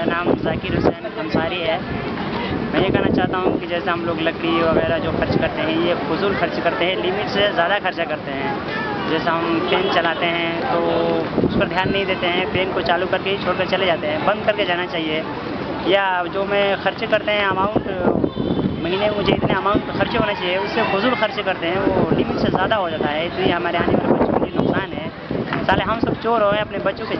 मेरा नाम जाकिर हुसैन अंसारी है। मैं ये कहना चाहता हूँ कि जैसे हम लोग लकड़ी वगैरह जो खर्च करते हैं, ये फजूल खर्च करते हैं लिमिट से ज़्यादा खर्चा करते हैं। जैसे हम पेन चलाते हैं तो उस पर ध्यान नहीं देते हैं पेन को चालू करके ही छोड़ कर चले जाते हैं, बंद करके जाना चाहिए। या जो मैं खर्च करते हैं अमाउंट महीने में मुझे इतने अमाउंट खर्चे होना चाहिए, उससे फजूल खर्च करते हैं, वो लिमिट से ज़्यादा हो जाता है। तो ये हमारे आने वाले बच्चों के लिए नुकसान है। साले हम सब चोर हो, अपने बच्चों के